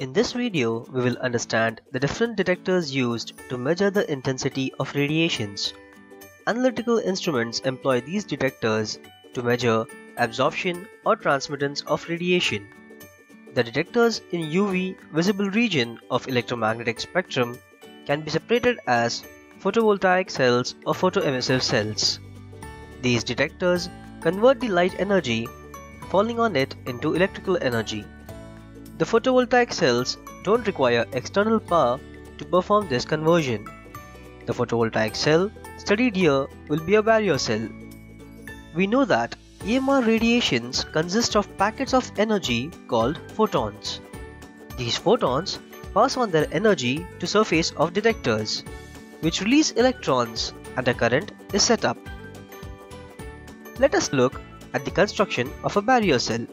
In this video, we will understand the different detectors used to measure the intensity of radiations. Analytical instruments employ these detectors to measure absorption or transmittance of radiation. The detectors in UV visible region of electromagnetic spectrum can be separated as photovoltaic cells or photoemissive cells. These detectors convert the light energy falling on it into electrical energy. The photovoltaic cells don't require external power to perform this conversion. The photovoltaic cell studied here will be a barrier cell. We know that EMR radiations consist of packets of energy called photons. These photons pass on their energy to surface of detectors, which release electrons and a current is set up. Let us look at the construction of a barrier cell.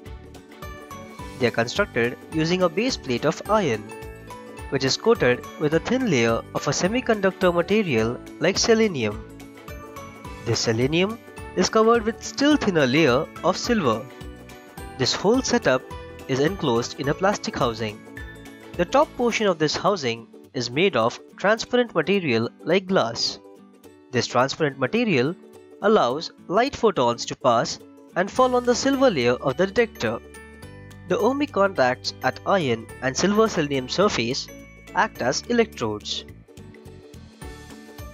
They are constructed using a base plate of iron, which is coated with a thin layer of a semiconductor material like selenium. This selenium is covered with still thinner layer of silver. This whole setup is enclosed in a plastic housing. The top portion of this housing is made of transparent material like glass. This transparent material allows light photons to pass and fall on the silver layer of the detector. The ohmic contacts at iron and silver selenium surface act as electrodes.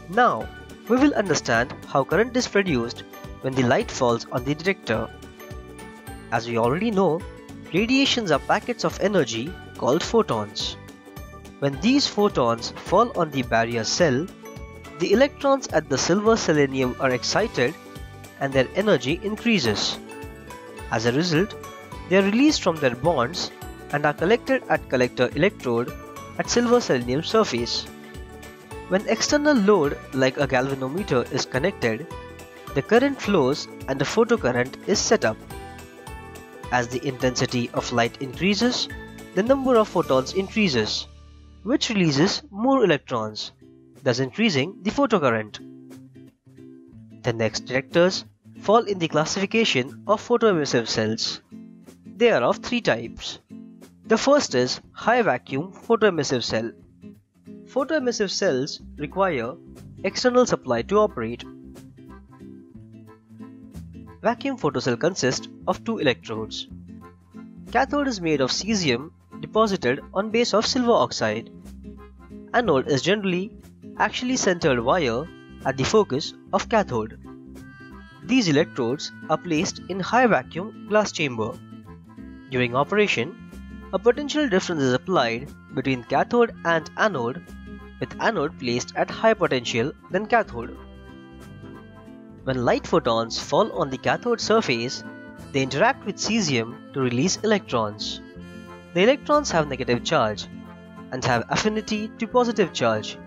Now, we will understand how current is produced when the light falls on the detector. As we already know, radiations are packets of energy called photons. When these photons fall on the barrier cell, the electrons at the silver selenium are excited and their energy increases. As a result, they are released from their bonds and are collected at collector electrode at silver selenium surface. When external load like a galvanometer is connected, the current flows and a photocurrent is set up. As the intensity of light increases, the number of photons increases, which releases more electrons, thus increasing the photocurrent. The next detectors fall in the classification of photoemissive cells. They are of three types. The first is high vacuum photoemissive cell. Photoemissive cells require external supply to operate. Vacuum photocell consists of two electrodes. Cathode is made of cesium deposited on base of silver oxide. Anode is generally actually centered wire at the focus of cathode. These electrodes are placed in high vacuum glass chamber. During operation, a potential difference is applied between cathode and anode with anode placed at higher potential than cathode. When light photons fall on the cathode surface, they interact with cesium to release electrons. The electrons have negative charge and have affinity to positive charge.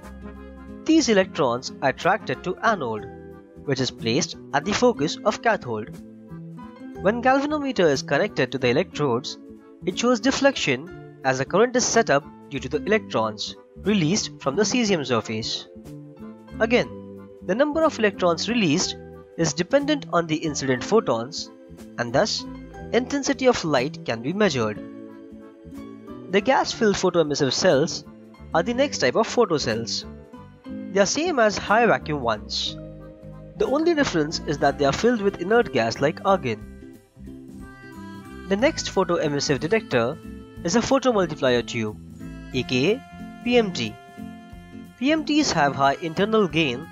These electrons are attracted to anode, which is placed at the focus of cathode. When galvanometer is connected to the electrodes, it shows deflection as a current is set up due to the electrons released from the cesium surface. Again, the number of electrons released is dependent on the incident photons and thus intensity of light can be measured. The gas-filled photoemissive cells are the next type of photocells. They are same as high vacuum ones. The only difference is that they are filled with inert gas like argon. The next photoemissive detector is a photomultiplier tube, aka PMT. PMTs have high internal gain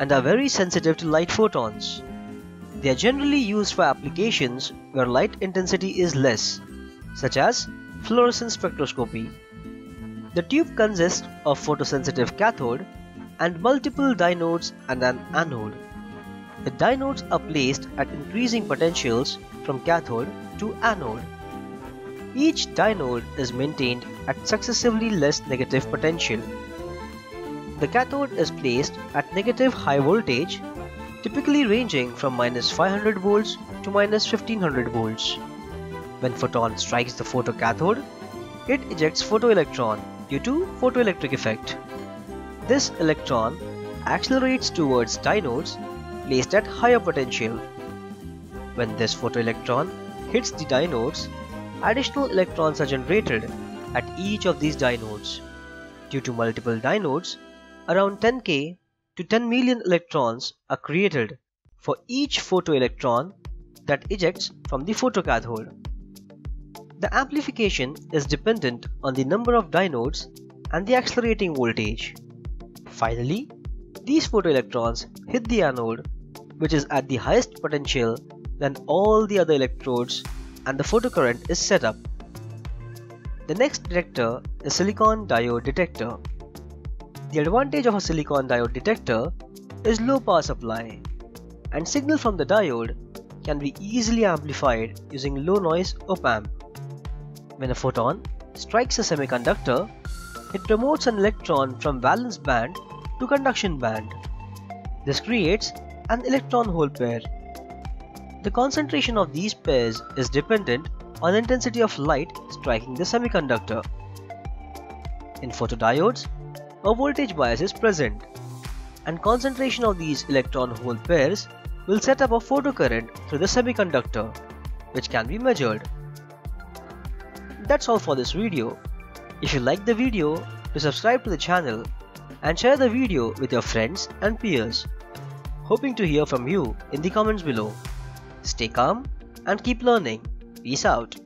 and are very sensitive to light photons. They are generally used for applications where light intensity is less, such as fluorescence spectroscopy. The tube consists of photosensitive cathode and multiple dynodes and an anode. The dynodes are placed at increasing potentials from cathode to anode. Each dynode is maintained at successively less negative potential. The cathode is placed at negative high voltage, typically ranging from minus 500 volts to minus 1500 volts. When photon strikes the photocathode, it ejects photoelectron due to photoelectric effect. This electron accelerates towards dynodes placed at higher potential. When this photoelectron hits the dynodes, additional electrons are generated at each of these dynodes. Due to multiple dynodes, around 10k to 10 million electrons are created for each photoelectron that ejects from the photocathode. The amplification is dependent on the number of dynodes and the accelerating voltage. Finally, these photoelectrons hit the anode which is at the highest potential than all the other electrodes and the photocurrent is set up. The next detector is silicon diode detector. The advantage of a silicon diode detector is low power supply and signal from the diode can be easily amplified using low noise op-amp. When a photon strikes a semiconductor, it promotes an electron from valence band to conduction band. This creates an electron-hole pair. The concentration of these pairs is dependent on the intensity of light striking the semiconductor. In photodiodes, a voltage bias is present and concentration of these electron-hole pairs will set up a photocurrent through the semiconductor, which can be measured. That's all for this video. If you like the video, to subscribe to the channel and share the video with your friends and peers. Hoping to hear from you in the comments below. Stay calm and keep learning. Peace out.